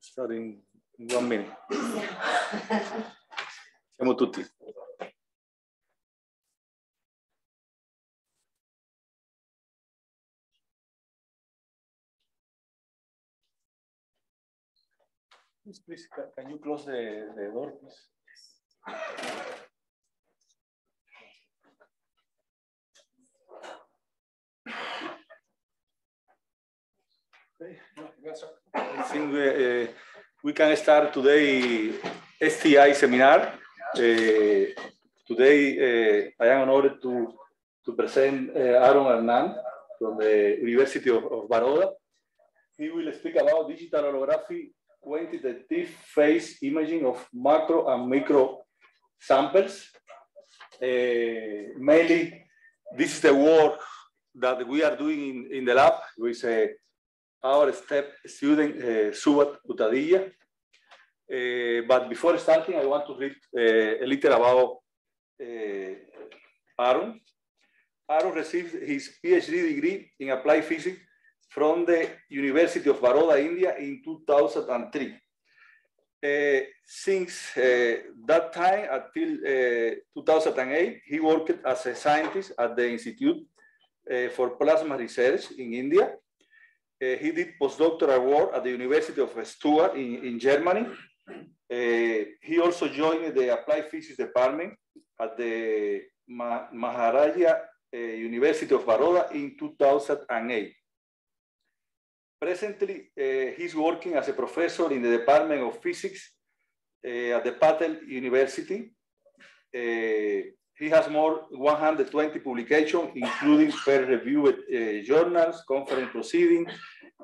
Starting in one minute. Can you close the, the door, please? I think we, uh, we can start today STI seminar. Uh, today uh, I am honored to, to present Arun Anand from the University of, of Baroda. He will speak about digital holography, quantitative phase imaging of macro and micro samples. Mainly, this is the work that we are doing in, in the lab with uh, our step student, uh, Subat Utadilla. Uh, but before starting, I want to read uh, a little about Arun. Arun received his PhD degree in applied physics from the University of Baroda, India in 2003. Uh, since uh, that time until uh, 2008, he worked as a scientist at the Institute for Plasma Research in India. Uh, he did postdoctoral work at the University of Stuttgart in, in Germany. Uh, he also joined the Applied Physics Department at the Ma Maharaja University of Baroda in 2008. Presently, uh, he's working as a professor in the Department of Physics uh, at the Patel University. Uh, he has more 120 publications, including peer-reviewed uh, journals, conference proceedings,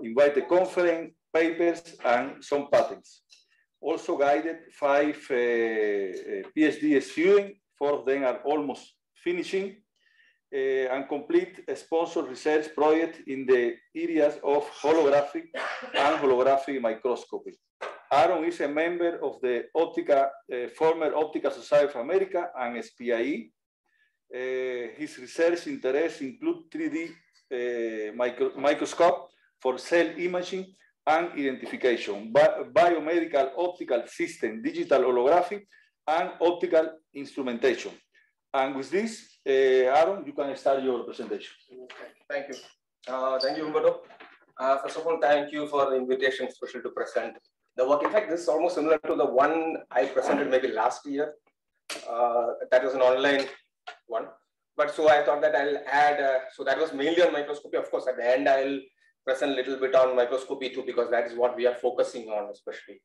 invited conference, papers, and some patents. Also guided five uh, uh, PhD students, four of them are almost finishing, uh, and complete a sponsored research project in the areas of holographic and holographic microscopy. Arun is a member of the Optica, uh, former Optical Society of America and SPIE. Uh, his research interests include 3D micro microscope for cell imaging and identification, bi biomedical optical system, digital holography, and optical instrumentation. And with this, uh, Arun, you can start your presentation. Okay. Thank you. Uh, thank you, Humberto. Uh, first of all, thank you for the invitation, especially to present the work. In fact, this is almost similar to the one I presented maybe last year. Uh, that was an online one. But so I thought that I'll add, uh, so that was mainly on microscopy. Of course, at the end, I'll present a little bit on microscopy too, because that is what we are focusing on, especially.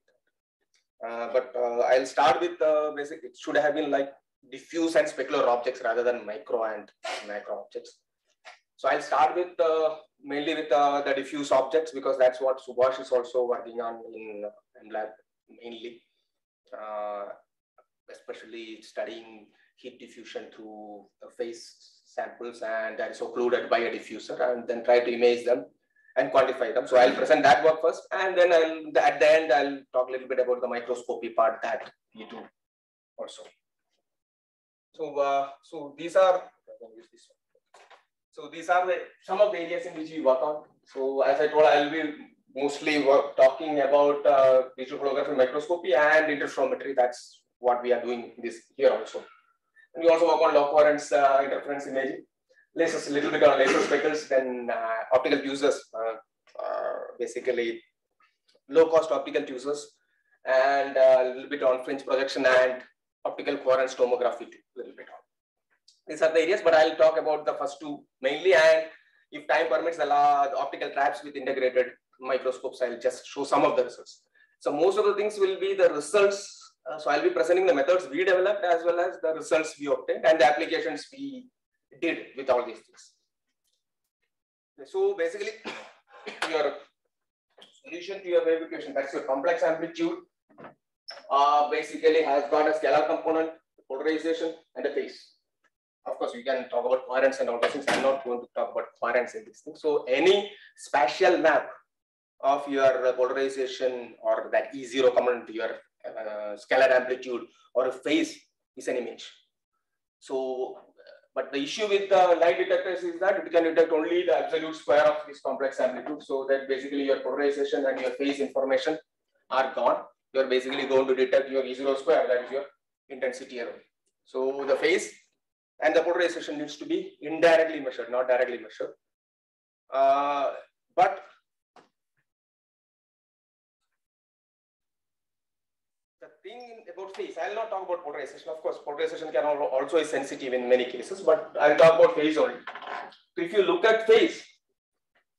Uh, but I'll start with the basic, it should have been like diffuse and specular objects rather than micro and macro objects. So I'll start with uh, mainly with uh, the diffuse objects because that's what Subhash is also working on in MLab mainly, uh, especially studying heat diffusion through phase samples and that is occluded by a diffuser and then try to image them and quantify them. So I'll present that work first and then I'll at the end I'll talk a little bit about the microscopy part that we do also. So, uh, so these are, so these are the, some of the areas in which we work on. So as I told, I'll be mostly work, talking about uh, digital holography microscopy and interferometry. That's what we are doing this here also. And we also work on low coherence uh, interference imaging, lasers, a little bit on laser speckles, then uh, optical tweezers, uh, uh, basically low cost optical tweezers, and a little bit on fringe projection and optical coherence tomography a little bit on. These are the areas, but I'll talk about the first two mainly. And if time permits, the, the optical traps with integrated microscopes, I'll just show some of the results. So most of the things will be the results. Uh, so I'll be presenting the methods we developed as well as the results we obtained and the applications we did with all these things. So basically, your solution to your wave equation, that's your complex amplitude uh, basically has got a scalar component, polarization, and a phase. Of course, we can talk about coherence and all those things. I'm not going to talk about coherence in this thing. So any spatial map of your polarization or that E0 component to your uh, scalar amplitude or a phase is an image. So, but the issue with the light detectors is that it can detect only the absolute square of this complex amplitude. So that basically your polarization and your phase information are gone. You're basically going to detect your E0 square, that is your intensity error. So the phase and the polarization needs to be indirectly measured, not directly measured. Uh, but the thing about phase, I'll not talk about polarization. Of course, polarization can also is sensitive in many cases, but I'll talk about phase only. So if you look at phase,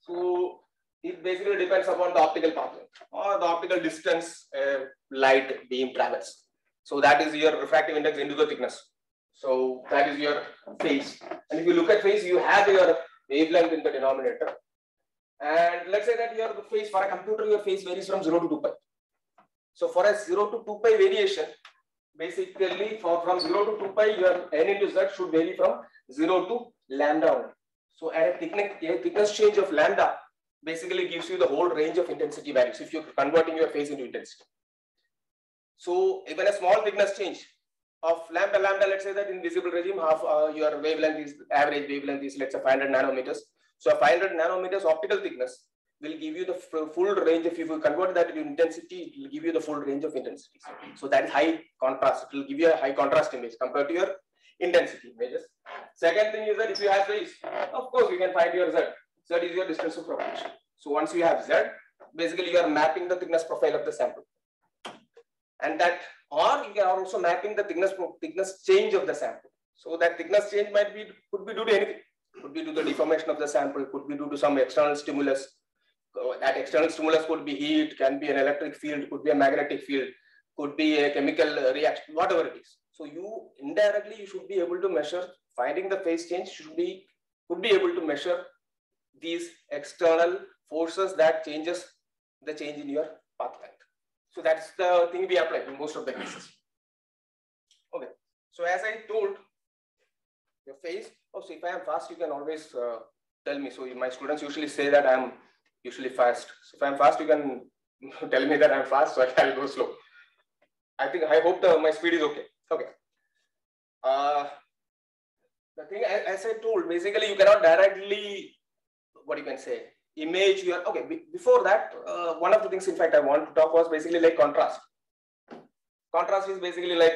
so it basically depends upon the optical path or the optical distance uh, light beam travels. So that is your refractive index into the thickness. So that is your phase. And if you look at phase, you have your wavelength in the denominator. And let's say that your phase for a computer, your phase varies from 0 to 2 pi. So for a 0 to 2 pi variation, basically for from 0 to 2 pi, your n into z should vary from 0 to lambda 1. So a thickness, a thickness change of lambda basically gives you the whole range of intensity values if you're converting your phase into intensity. So even a small thickness change of lambda lambda, let's say that in visible regime, half uh, your wavelength is average wavelength is let's say 500 nanometers. So 500 nanometers optical thickness will give you the full range. If you convert that into intensity, it will give you the full range of intensity. So that is high contrast. It will give you a high contrast image compared to your intensity images. Second thing is that if you have phase, of course you can find your Z. Z is your distance of propagation. So once you have Z, basically you are mapping the thickness profile of the sample. And that or you are also mapping the thickness thickness change of the sample. So that thickness change might be could be due to anything. Could be due to the deformation of the sample, could be due to some external stimulus. That external stimulus could be heat, can be an electric field, could be a magnetic field, could be a chemical reaction, whatever it is. So you indirectly you should be able to measure finding the phase change should be could be able to measure these external forces that changes the change in your path length. So that's the thing we apply in most of the cases. Okay. So as I told, your phase. Oh, so if I am fast, you can always uh, tell me. So my students usually say that I am usually fast. So if I am fast, you can tell me that I am fast, so I will go slow. I think I hope the, my speed is okay. Okay. Uh, the thing, as I told, basically you cannot directly, what you can say, image your okay before that uh, one of the things in fact i want to talk was basically like contrast. Contrast is basically like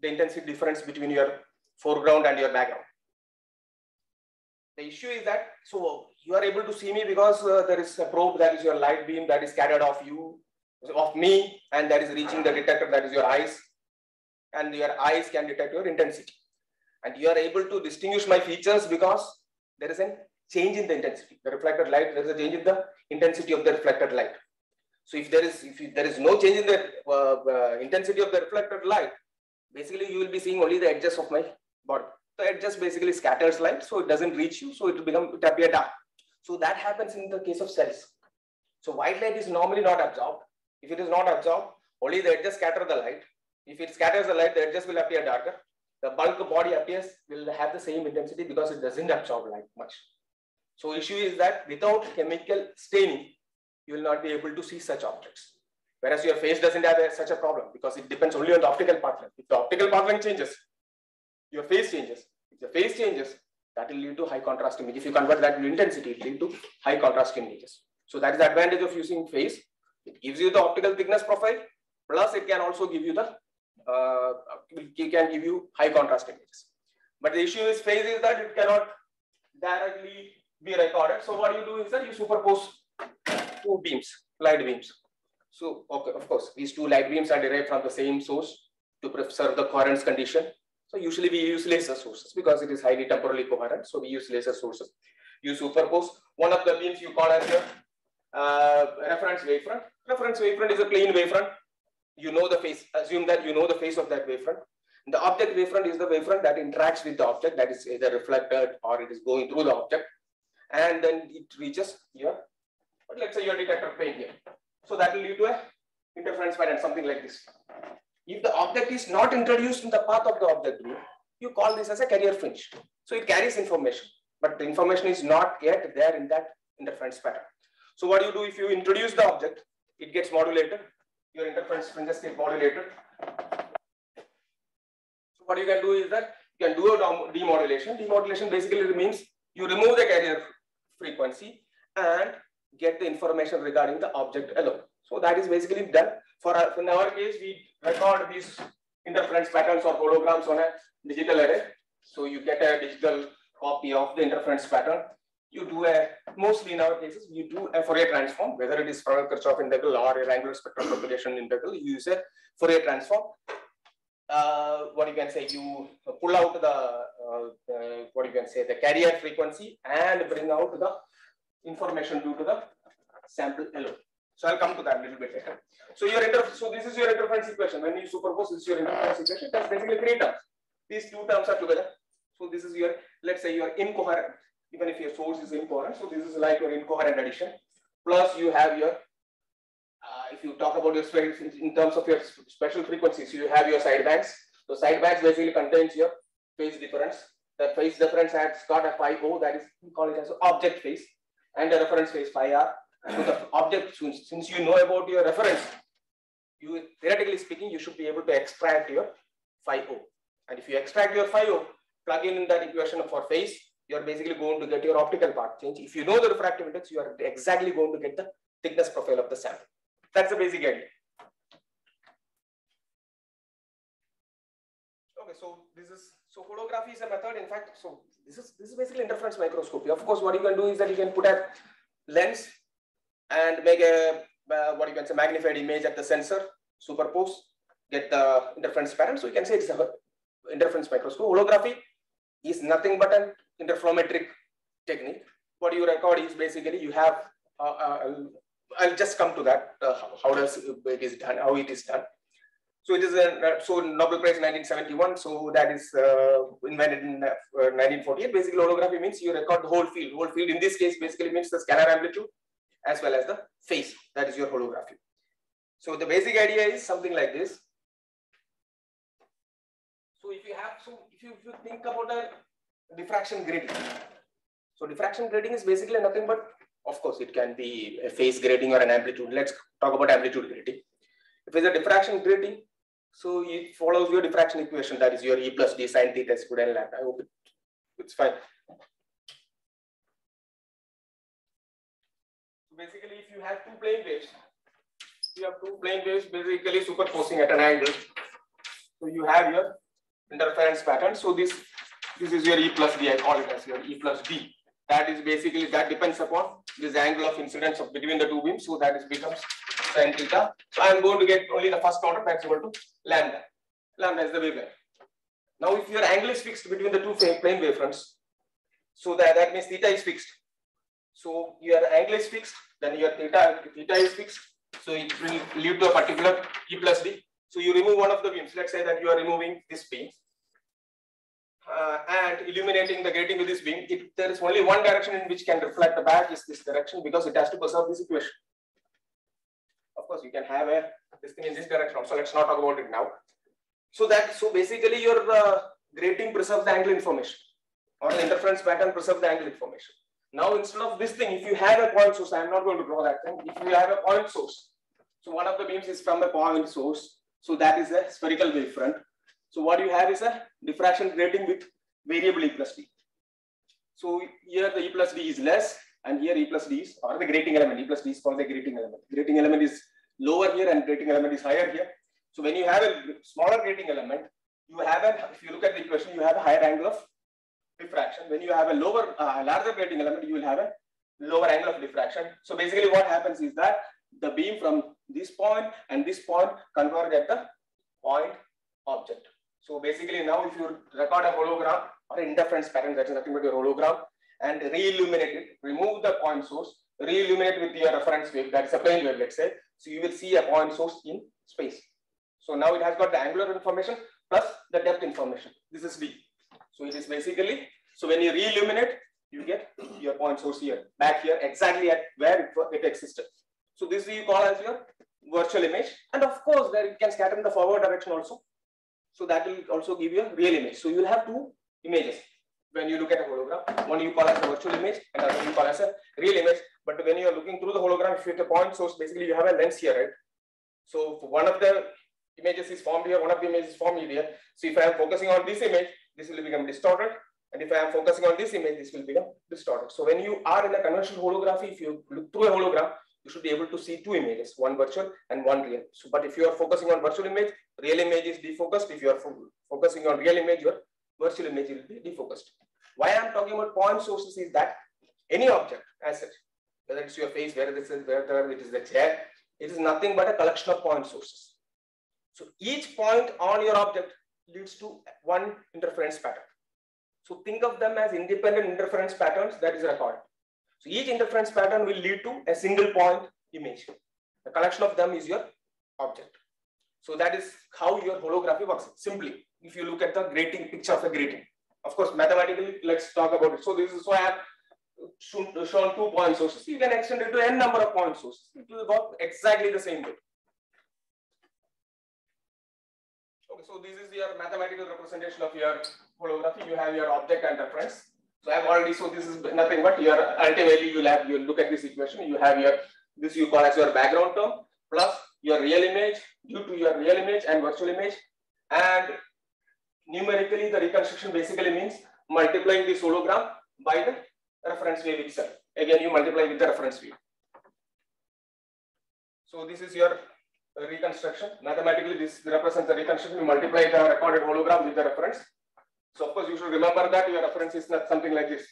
the intensity difference between your foreground and your background. The issue is that so you are able to see me because uh, there is a probe that is your light beam that is scattered off you of me and that is reaching the detector that is your eyes and your eyes can detect your intensity. And you are able to distinguish my features because there is an change in the intensity. The reflected light, there is a change in the intensity of the reflected light. So if there is if there is no change in the uh, uh, intensity of the reflected light, basically you will be seeing only the edges of my body. The edges basically scatters light, so it doesn't reach you, so it will become it appear dark. So that happens in the case of cells. So white light is normally not absorbed. If it is not absorbed, only the edges scatter the light. If it scatters the light, the edges will appear darker. The bulk body appears will have the same intensity because it doesn't absorb light much. So issue is that without chemical staining, you will not be able to see such objects. Whereas your phase doesn't have a, such a problem because it depends only on the optical path length. If the optical path length changes, your phase changes. If the phase changes, that will lead to high contrast image. If you convert that to intensity, it will lead to high contrast images. So that is the advantage of using phase. It gives you the optical thickness profile, plus it can also give you the, uh, it can give you high contrast images. But the issue is phase is that it cannot directly be recorded. So what you do is that you superpose two beams, light beams. So, okay, of course, these two light beams are derived from the same source to preserve the coherence condition. So usually we use laser sources because it is highly temporally coherent. So we use laser sources. You superpose one of the beams you call as your uh, reference wavefront. Reference wavefront is a plane wavefront. You know the phase, assume that you know the phase of that wavefront. The object wavefront is the wavefront that interacts with the object that is either reflected or it is going through the object and then it reaches here. But let's say your detector plane here. So that will lead to a interference pattern, something like this. If the object is not introduced in the path of the object group, you call this as a carrier fringe. So it carries information, but the information is not yet there in that interference pattern. So what you do if you introduce the object, it gets modulated, your interference fringes get modulated. So what you can do is that you can do a demodulation. Demodulation basically means you remove the carrier frequency and get the information regarding the object alone. So that is basically done. For our, in our case, we record these interference patterns or holograms on a digital array. So you get a digital copy of the interference pattern. You do a, mostly in our cases, you do a Fourier transform, whether it is from Kirchhoff integral or a angular spectral propagation integral, you use a Fourier transform. Uh, what you can say, you pull out the, uh, the, what you can say, the carrier frequency and bring out the information due to the sample alone. So I'll come to that a little bit later. So your so this is your interference equation. When you superpose, this is your interference equation. That's basically three terms. These two terms are together. So this is your, let's say you are incoherent, even if your source is incoherent. So this is like your incoherent addition. Plus you have your, you talk about your in terms of your spatial frequencies, you have your sidebands. So sidebands basically contains your phase difference. The phase difference has got a phi O that is we call it as object phase and the reference phase phi R. So the object, since you know about your reference, you theoretically speaking, you should be able to extract your phi O. And if you extract your phi O, plug in that equation for phase, you're basically going to get your optical path change. If you know the refractive index, you are exactly going to get the thickness profile of the sample. That's the basic idea. Okay, so this is so holography is a method. In fact, so this is this is basically interference microscopy. Of course, what you can do is that you can put a lens and make a uh, what you can say magnified image at the sensor, superpose, get the interference pattern. So you can say it's a interference microscope. Holography is nothing but an interferometric technique. What you record is basically you have, uh, uh, I'll just come to that, uh, how does it is done, how it is done. So it is a, so Nobel Prize 1971. So that is uh, invented in 1948. Uh, basically, holography means you record the whole field. Whole field in this case basically means the scalar amplitude as well as the phase. That is your holography. So the basic idea is something like this. So if you have, so if you, if you think about a diffraction grating, so diffraction grating is basically nothing but, of course, it can be a phase grating or an amplitude. Let's talk about amplitude grating. If it's a diffraction grating, so it follows your diffraction equation, that is your E plus D sine theta squared and lambda. I hope it, it's fine. basically, if you have two plane waves, you have two plane waves basically superposing at an angle. So you have your interference pattern. So this this is your E plus D. I call it as your E plus D. That is basically that depends upon this angle of incidence of between the two beams. So that is becomes sin theta. So I am going to get only the first order that's equal to lambda. Lambda is the wavelength. Now, if your angle is fixed between the two plane wavefronts, so that, that means theta is fixed. So your angle is fixed, then your theta, theta is fixed. So it will lead to a particular E plus D. So you remove one of the beams. Let's say that you are removing this beam uh, and illuminating the grating with this beam. If there is only one direction in which can reflect the back is this direction because it has to preserve this equation. Of course, you can have a this thing in this direction. So let's not talk about it now. So that so basically your uh, grating preserves the angle information or the interference pattern preserves the angle information. Now, instead of this thing, if you have a point source, I'm not going to draw that thing. If you have a point source, so one of the beams is from a point source. So that is a spherical wavefront. So what you have is a diffraction grating with variable E plus D. So here the E plus D is less and here E plus D is or the grating element. E plus D is called the grating element. Grating element is lower here and grating element is higher here. So when you have a smaller grating element, you have a, if you look at the equation, you have a higher angle of diffraction. When you have a lower, uh, larger grating element, you will have a lower angle of diffraction. So basically what happens is that the beam from this point and this point converge at the point object. So basically now if you record a hologram or interference pattern, that is nothing but your hologram and re-illuminate it, remove the point source, re-illuminate with your reference wave, that is a plane wave, let's say. So you will see a point source in space. So now it has got the angular information plus the depth information. This is D. So it is basically, so when you re-illuminate, you get your point source here, back here, exactly at where it, it existed. So this you call as your virtual image. And of course, there you can scatter in the forward direction also. So that will also give you a real image. So you will have two images when you look at a hologram. One you call as a virtual image and other you call as a real image. But when you are looking through the hologram, if you have a point source, basically you have a lens here, right? So one of the images is formed here, one of the images is formed here. So if I am focusing on this image, this will become distorted. And if I am focusing on this image, this will become distorted. So when you are in a conventional holography, if you look through a hologram, you should be able to see two images, one virtual and one real. So, but if you are focusing on virtual image, real image is defocused. If you are fo focusing on real image, your virtual image will be defocused. Why I'm talking about point sources is that any object as such, whether it's your face, whether it is, whether it is the chair, it is nothing but a collection of point sources. So each point on your object leads to one interference pattern. So think of them as independent interference patterns that is recorded. So each interference pattern will lead to a single point image. The collection of them is your object. So that is how your holography works. Simply, if you look at the grating picture of a grating. Of course, mathematically, let's talk about it. So this is why I have shown two point sources. You can extend it to n number of point sources. It will work exactly the same way. Okay, so this is your mathematical representation of your holography. You have your object and reference. So I've already, so this is nothing but your, ultimately you'll have, you'll look at this equation, you have your, this you call as your background term plus your real image due to your real image and virtual image. And numerically the reconstruction basically means multiplying this hologram by the reference wave itself. Again, you multiply with the reference wave. So this is your reconstruction. Mathematically, this represents the reconstruction. You multiply the recorded hologram with the reference. So of course, you should remember that your reference is not something like this.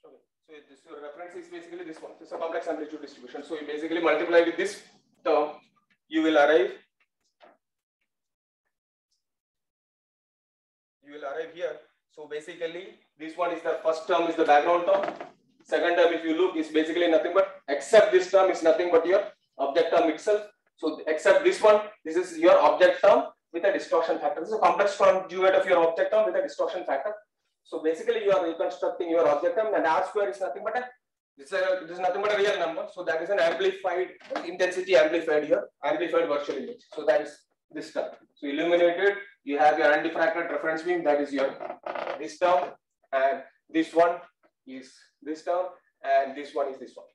So this your reference is basically this one. It's a complex amplitude distribution. So you basically multiply with this term, you will arrive. You will arrive here. So basically, this one is the first term is the background term. Second term, if you look, is basically nothing but except this term is nothing but your object term itself. So except this one, this is your object term with a distortion factor. This is a complex conjugate of your object term with a distortion factor. So basically, you are reconstructing your object term, and R square is nothing but a this is, a, this is nothing but a real number. So that is an amplified intensity amplified here, amplified virtual image. So that is this term. So illuminated, you have your undiffracted reference beam. That is your this term, and this one is this term, and this one is this one.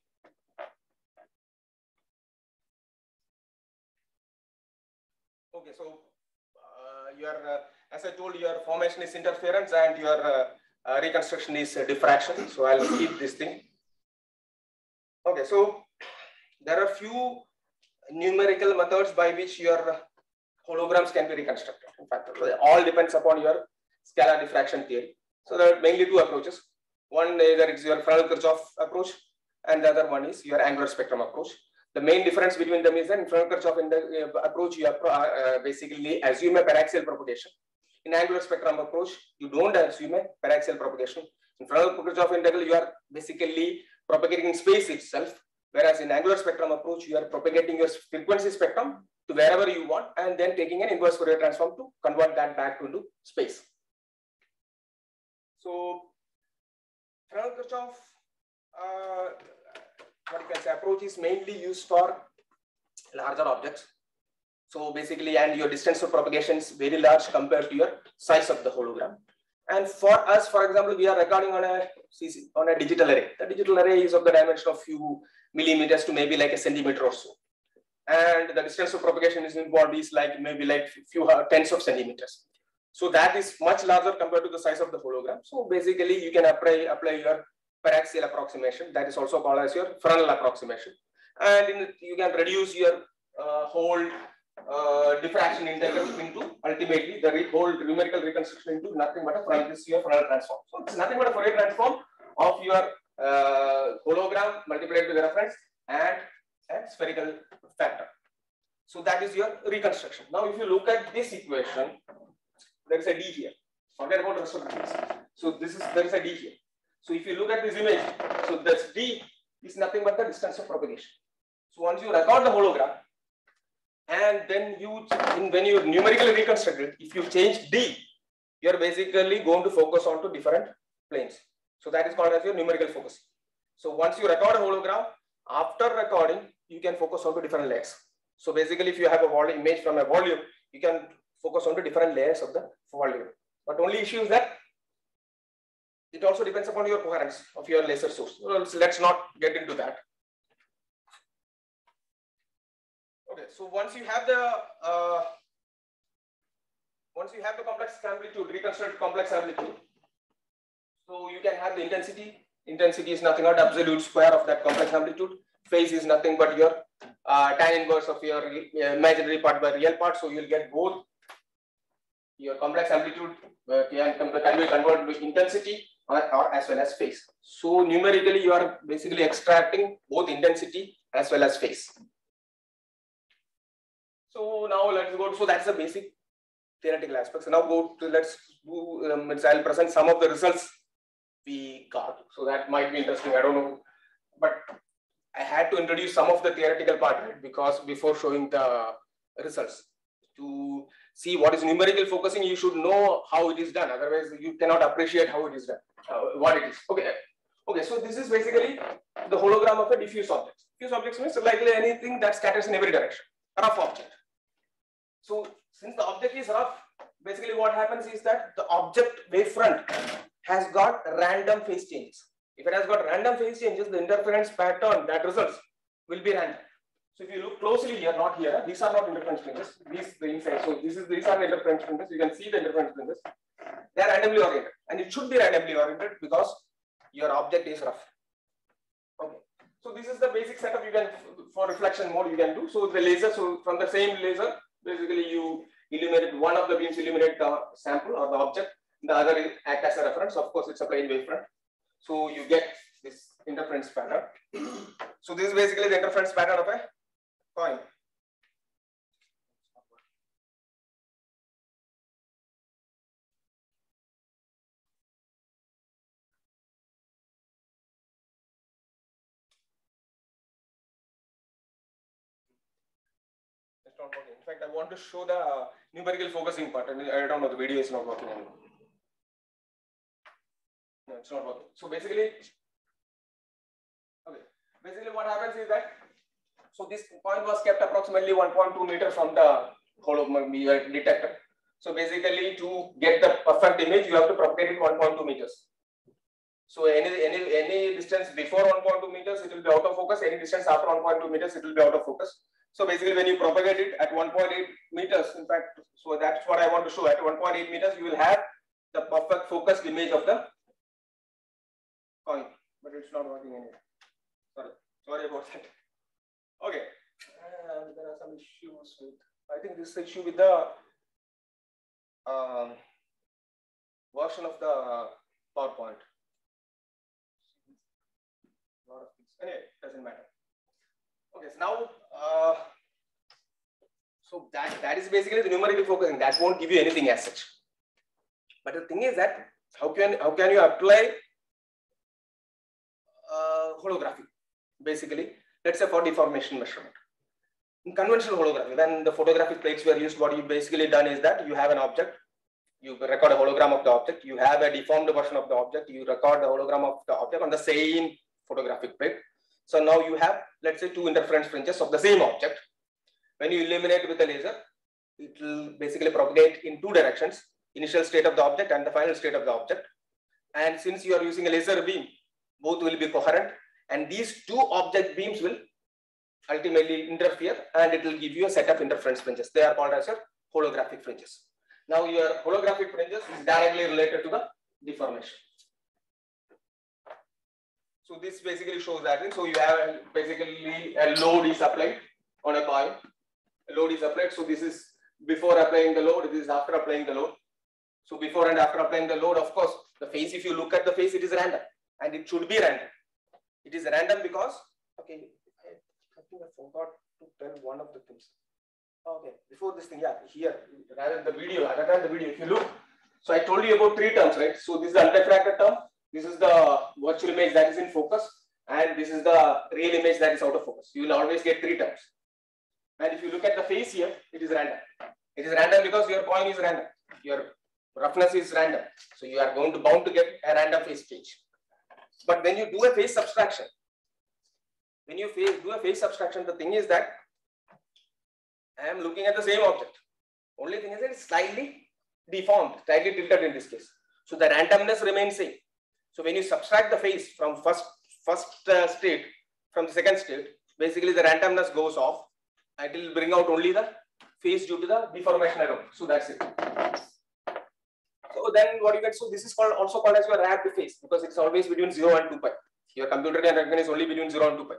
Okay, so uh, your, uh, as I told, your formation is interference and your uh, uh reconstruction is diffraction. So I'll keep this thing. Okay, so there are few numerical methods by which your holograms can be reconstructed. In fact, all depends upon your scalar diffraction theory. So there are mainly two approaches. One either it's your Fresnel-Kirchhoff approach, and the other one is your angular spectrum approach. The main difference between them is that in Fresnel-Kirchhoff uh, approach, you uh, uh, basically assume a paraxial propagation. In angular spectrum approach, you don't assume a paraxial propagation. In Fresnel-Kirchhoff integral, you are basically propagating space itself, whereas in angular spectrum approach, you are propagating your frequency spectrum to wherever you want, and then taking an inverse Fourier transform to convert that back into space. So Fresnel-Kirchhoff, uh, what you can say, approach is mainly used for larger objects. So basically, and your distance of propagation is very large compared to your size of the hologram. And for us, for example, we are recording on a on a digital array. The digital array is of the dimension of few millimeters to maybe like a centimeter or so. And the distance of propagation is involved is like maybe like few tens of centimeters. So that is much larger compared to the size of the hologram. So basically you can apply, apply your paraxial approximation that is also called as your Fresnel approximation. And in, you can reduce your uh, whole uh, diffraction integral into ultimately the whole numerical reconstruction into nothing but a Fresnel, this your transform. So it's nothing but a Fourier transform of your uh, hologram multiplied with the reference and a spherical factor. So that is your reconstruction. Now, if you look at this equation, there is a D here. Forget about rest of the things. So this is there is a D here. So if you look at this image, so this D is nothing but the distance of propagation. So once you record the hologram, and then you, in, when you numerically reconstruct it, if you change D, you're basically going to focus on to different planes. So that is called as your numerical focus. So once you record a hologram, after recording, you can focus on to different layers. So basically, if you have a volume image from a volume, you can focus on the different layers of the volume. But only issue is that it also depends upon your coherence of your laser source. So let's not get into that. Okay, so once you have the uh, once you have the complex amplitude, reconstruct complex amplitude, so you can have the intensity. Intensity is nothing but absolute square of that complex amplitude. Phase is nothing but your uh, tan inverse of your uh, imaginary part by real part. So you'll get both your complex amplitude can, can be converted to intensity or, or as well as phase. So numerically, you are basically extracting both intensity as well as phase. So now let's go. So that's the basic theoretical aspects. So now go to let's do. Um, I'll present some of the results we got. So that might be interesting. I don't know, but I had to introduce some of the theoretical part right? because before showing the results to see what is numerical focusing, you should know how it is done. Otherwise, you cannot appreciate how it is done, uh, what it is. Okay. Okay, so this is basically the hologram of a diffuse object. Diffuse objects means likely anything that scatters in every direction, rough object. So since the object is rough, basically what happens is that the object wavefront has got random phase changes. If it has got random phase changes, the interference pattern that results will be random. So if you look closely here, not here, these are not interference fringes. These the inside. So this is these are the interference fringes. You can see the interference fringes. They are randomly oriented, and it should be randomly oriented because your object is rough. Okay. So this is the basic setup you can for reflection mode you can do. So the laser, so from the same laser, basically you illuminate one of the beams illuminate the sample or the object, the other act as a reference. Of course, it's a plane wavefront. So you get this interference pattern. so this is basically the interference pattern of a working. In fact, I want to show the uh, numerical focusing part. And I don't know, the video is not working anymore. No, it's not working. So basically, okay. Basically, what happens is that so this point was kept approximately 1.2 meter from the hollow uh, detector. So basically, to get the perfect image, you have to propagate it 1.2 meters. So any any any distance before 1.2 meters, it will be out of focus. Any distance after 1.2 meters, it will be out of focus. So basically, when you propagate it at 1.8 meters, in fact, so that's what I want to show. At 1.8 meters, you will have the perfect focused image of the coin, but it's not working anymore. Sorry, sorry about that. Okay, uh, there are some issues with. I think this issue with the um, version of the PowerPoint. Anyway, doesn't matter. Okay, so now, uh, so that that is basically the numerical focusing. That won't give you anything as such. But the thing is that how can how can you apply uh, holography? Basically, let's say for deformation measurement. In conventional holography, when the photographic plates were used, what you basically done is that you have an object, you record a hologram of the object, you have a deformed version of the object, you record the hologram of the object on the same photographic plate. So now you have, let's say, two interference fringes of the same object. When you illuminate with a laser, it will basically propagate in two directions, initial state of the object and the final state of the object. And since you are using a laser beam, both will be coherent and these two object beams will ultimately interfere and it will give you a set of interference fringes. They are called as your holographic fringes. Now your holographic fringes is directly related to the deformation. So this basically shows that. So you have basically a load is applied on a coil. A load is applied. So this is before applying the load. This is after applying the load. So before and after applying the load, of course, the phase, if you look at the phase, it is random and it should be random. It is random because, okay, I, I think I forgot to tell one of the things. Okay, before this thing, yeah, here, rather the video, rather than the video, if you look, so I told you about three terms, right? So this is the undiffracted term, this is the virtual image that is in focus, and this is the real image that is out of focus. You will always get three terms. And if you look at the phase here, it is random. It is random because your coin is random. Your roughness is random. So you are going to bound to get a random phase change. But when you do a phase subtraction, when you do a phase subtraction, the thing is that I am looking at the same object. Only thing is that it's slightly deformed, slightly tilted in this case. So the randomness remains same. So when you subtract the phase from first first uh, state from the second state, basically the randomness goes off it will bring out only the phase due to the deformation error. So that's it. Then what you get, so this is called also called as your wrapped phase because it's always between 0 and 2 pi. Your computer can recognize only between 0 and 2 pi.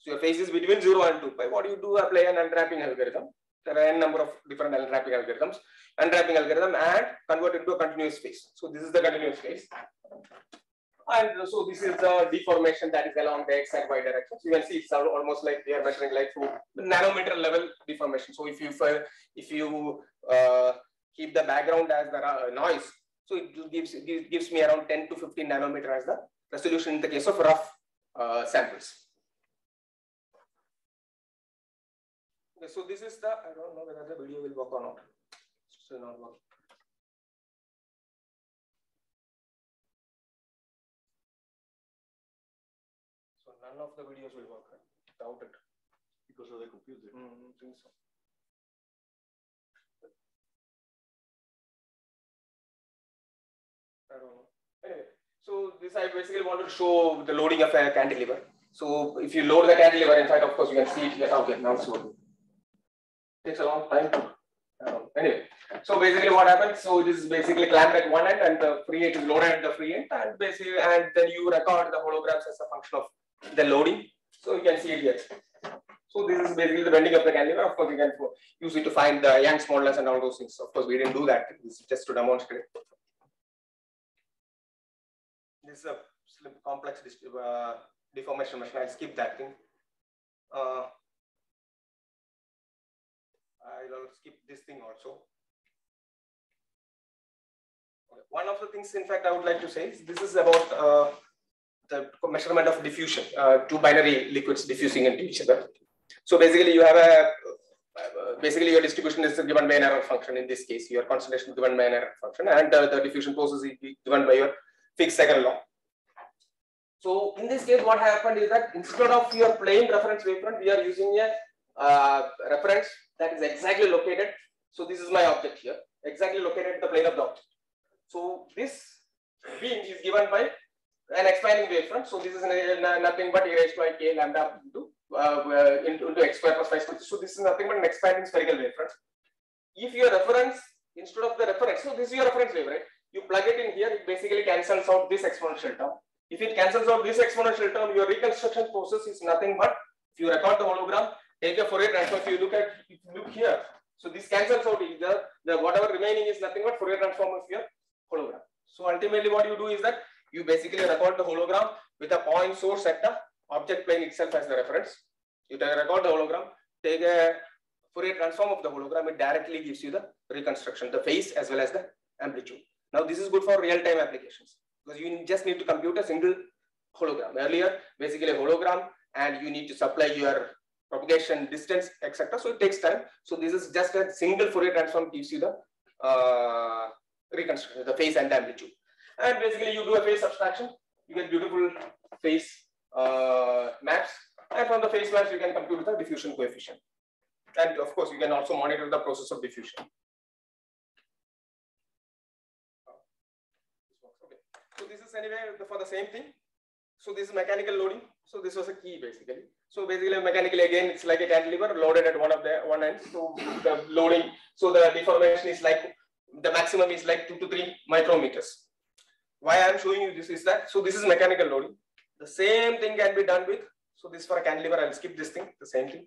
So your phase is between 0 and 2 pi. What do you do? Apply an unwrapping algorithm. There are n number of different unwrapping algorithms. Unwrapping algorithm and convert it to a continuous phase. So this is the continuous phase. And so this is the deformation that is along the x and y directions. You can see it's almost like we are measuring like to nanometer level deformation. So if you if you uh, keep the background as the uh, noise, so it gives it gives me around 10 to 15 nanometer as the resolution in the case of rough uh, samples. Okay, so this is the I don't know whether the video will work or not. So not working. none of the videos will work right? without it. Because of the computer. Mm, I think so. So this I basically want to show the loading of a cantilever. So if you load the cantilever, in fact, of course, you can see it here. Okay, now it's loading. Takes a long time to. Uh, anyway, so basically what happens? So this is basically clamped at one end, and the free end is loaded at the free end, and basically, and then you record the holograms as a function of the loading. So you can see it here. So this is basically the bending of the cantilever. Of course, you can use it to find the Young's modulus and all those things. Of course, we didn't do that. This is just to demonstrate. This is a complex uh, deformation machine. I'll skip that thing. Uh, I'll skip this thing also. One of the things, in fact, I would like to say is this is about uh, the measurement of diffusion, uh, two binary liquids diffusing into each other. So basically you have a, uh, basically your distribution is given by an error function. In this case, your concentration is given by an error function and uh, the diffusion process is given by your Fick's second law. So in this case, what happened is that instead of your plain reference wavefront, we are using a uh, reference that is exactly located. So this is my object here, exactly located the plane of the object. So this beam is given by an expanding wavefront. So this is nothing but e raised to k lambda into, uh, uh, into, into x square plus y square. So this is nothing but an expanding spherical wavefront. If your reference, instead of the reference, so this is your reference wave, right? You plug it in here, it basically cancels out this exponential term. If it cancels out this exponential term, your reconstruction process is nothing but, if you record the hologram, take a Fourier transform, if you look at, if you look here, so this cancels out either, the whatever remaining is nothing but Fourier transform of your hologram. So ultimately what you do is that you basically record the hologram with a point source at the object plane itself as the reference. You record the hologram, take a Fourier transform of the hologram, it directly gives you the reconstruction, the phase as well as the amplitude. Now this is good for real-time applications because you just need to compute a single hologram. Earlier, basically a hologram and you need to supply your propagation distance, etc. So it takes time. So this is just a single Fourier transform gives you the uh, reconstruction, the phase and the amplitude. And basically you do a phase subtraction, you get beautiful phase uh, maps. And from the phase maps, you can compute the diffusion coefficient. And of course, you can also monitor the process of diffusion. Okay. So this is anyway for the same thing. So this is mechanical loading. So this was a key basically. So basically mechanically again, it's like a cantilever loaded at one of the one end. So the loading, so the deformation is like, the maximum is like two to three micrometers why I'm showing you this is that, so this is mechanical loading. The same thing can be done with, so this for a cantilever, I'll skip this thing, the same thing.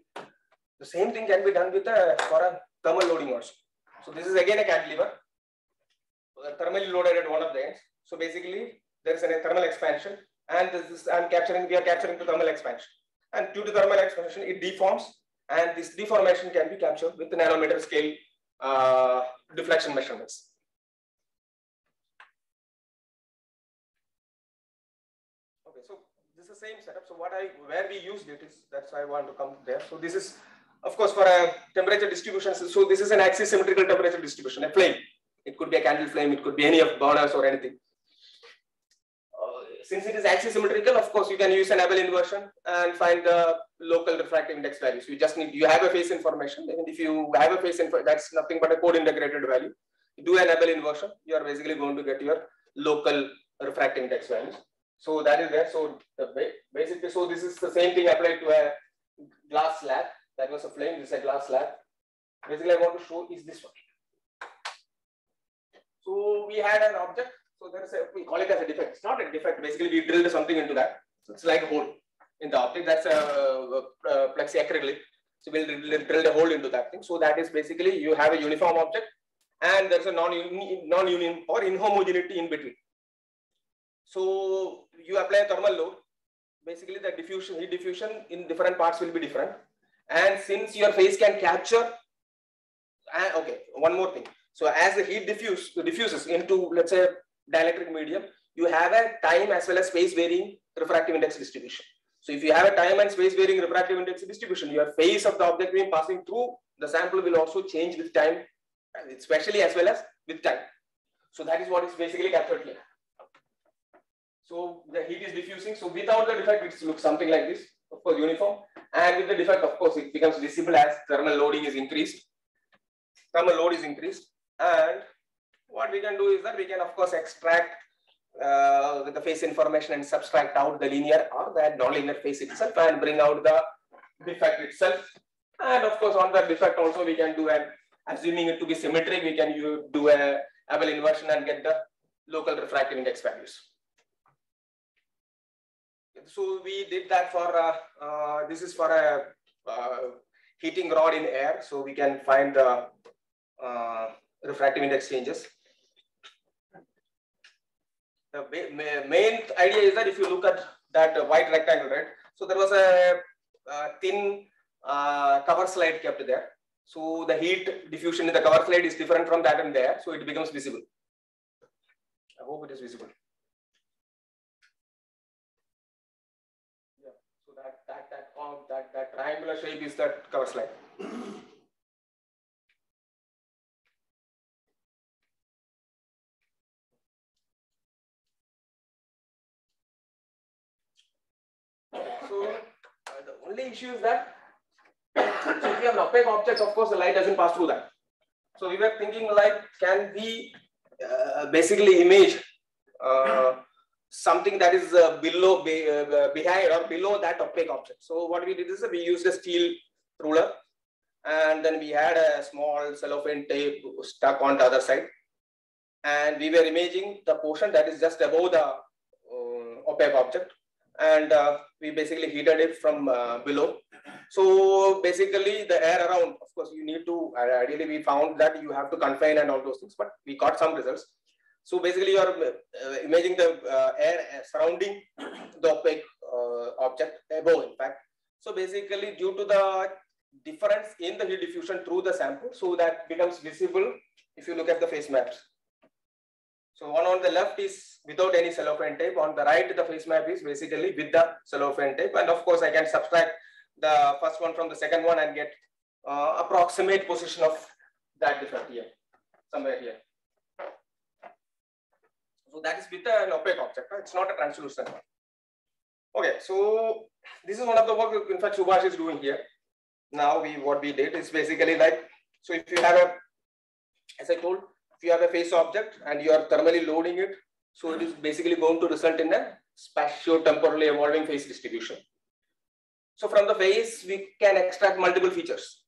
The same thing can be done with a, for a thermal loading also. So this is again a cantilever, thermally loaded at one of the ends. So basically there is a thermal expansion and this is, I'm capturing, we are capturing the thermal expansion. And due to thermal expansion, it deforms and this deformation can be captured with nanometer scale uh, deflection measurements. Okay, so this is the same setup. So what I, where we used it is, that's why I want to come there. So this is, of course, for a temperature distribution. So this is an axis symmetrical temperature distribution, a flame. It could be a candle flame, it could be any of burners or anything. Since it is axis symmetrical, of course, you can use an Abel inversion and find the local refractive index values. You just need, you have a phase information. And if you have a phase info, that's nothing but a code integrated value. You do an Abel inversion, you are basically going to get your local refractive index values. So that is there. So the basically, so this is the same thing applied to a glass slab. That was a flame. This is a glass slab. Basically, I want to show is this one. So we had an object. So there is a, we call it as a defect. It's not a defect. Basically, we drilled something into that. So it's like a hole in the object. That's a, a, a plexi So we'll drill a hole into that thing. So that is basically you have a uniform object and there's a non-union or inhomogeneity in between. So you apply a thermal load. Basically, the diffusion, heat diffusion in different parts will be different. And since your phase can capture, and okay, one more thing. So as the heat diffuse, diffuses into, let's say, dielectric medium, you have a time as well as space varying refractive index distribution. So if you have a time and space varying refractive index distribution, your phase of the object being passing through the sample will also change with time, especially as well as with time. So that is what is basically captured here. So the heat is diffusing. So without the defect, it looks something like this, of course, uniform. And with the defect, of course, it becomes visible as thermal loading is increased. Thermal load is increased. And what we can do is that we can, of course, extract uh, the phase information and subtract out the linear or the nonlinear phase itself and bring out the defect itself. And of course, on the defect also, we can do an, assuming it to be symmetric, we can do a Abel inversion and get the local refractive index values. So we did that for, uh, uh, this is for a uh, heating rod in air. So we can find the uh, refractive index changes. The main idea is that if you look at that white rectangle, right? So there was a, a thin uh, cover slide kept there. So the heat diffusion in the cover slide is different from that in there. So it becomes visible. I hope it is visible. Yeah. So that that that that that triangular shape is that cover slide. So uh, the only issue is that so if you have an opaque object, of course, the light doesn't pass through that. So we were thinking like, can we uh, basically image uh, something that is uh, below, be, uh, behind or below that opaque object. So what we did is we used a steel ruler and then we had a small cellophane tape stuck on the other side. And we were imaging the portion that is just above the uh, opaque object and uh, we basically heated it from uh, below. So basically the air around, of course, you need to, uh, ideally we found that you have to confine and all those things, but we got some results. So basically you are uh, imaging the uh, air surrounding the opaque uh, object above in fact. So basically due to the difference in the heat diffusion through the sample, so that becomes visible if you look at the phase maps. So one on the left is without any cellophane tape. On the right, the phase map is basically with the cellophane tape. And of course, I can subtract the first one from the second one and get uh, approximate position of that defect here, somewhere here. So that is with an opaque object. It's not a translucent one. Okay, so this is one of the work in fact Subhash is doing here. Now we what we did is basically like so if you have a as I told if you have a phase object and you are thermally loading it, so it is basically going to result in a spatio-temporally evolving phase distribution. So from the phase, we can extract multiple features.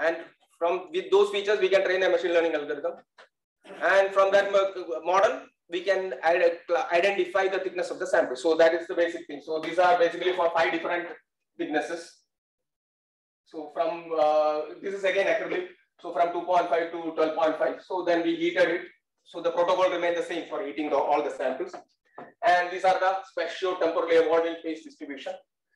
And from with those features, we can train a machine learning algorithm. And from that model, we can identify the thickness of the sample. So that is the basic thing. So these are basically for five different thicknesses. So from, uh, this is again acrylic. So from 2.5 to 12.5. So then we heated it. So the protocol remained the same for heating the, all the samples. And these are the spatio-temporally evolving phase distribution.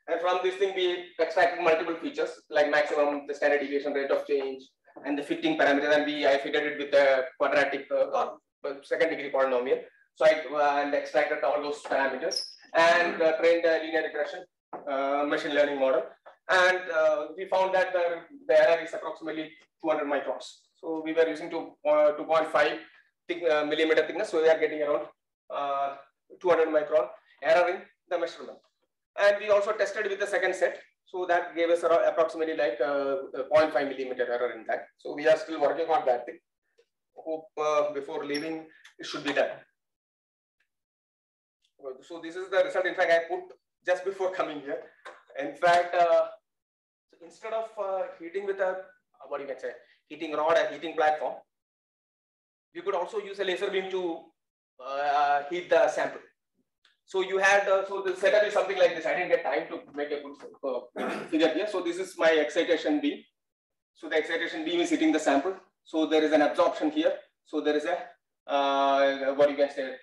And from this thing, we extracted multiple features like maximum, the standard deviation rate of change, and the fitting parameters. And we I fitted it with a quadratic uh, or second degree polynomial. So I uh, and extracted all those parameters and uh, trained a linear regression uh, machine learning model. And uh, we found that the, the error is approximately 200 microns. So we were using two, uh, 2.5 thick, uh, millimeter thickness. So we are getting around uh, 200 micron error in the measurement. And we also tested with the second set. So that gave us around approximately like uh, 0.5 millimeter error in that. So we are still working on that thing. Hope before leaving it should be done. So this is the result. In fact, I put just before coming here. In fact, uh, So instead of uh, heating with a, what you can say, heating rod and heating platform, you could also use a laser beam to uh, heat the sample. So you had, uh, so the setup is something like this. I didn't get time to make a good uh, figure here. So this is my excitation beam. So the excitation beam is hitting the sample. So there is an absorption here. So there is a, uh, what you can say,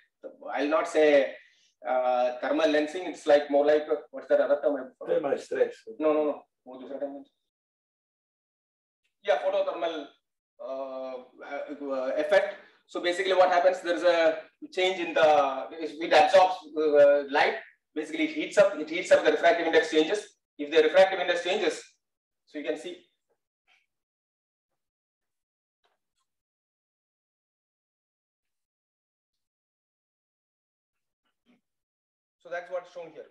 I'll not say uh, thermal lensing. It's like more like, what's that other term? Thermal stress. No, no, no. Yeah, photothermal uh, effect so basically what happens, there's a change in the, it absorbs uh, light, basically it heats up, it heats up, the refractive index changes. If the refractive index changes, so you can see. So that's what's shown here.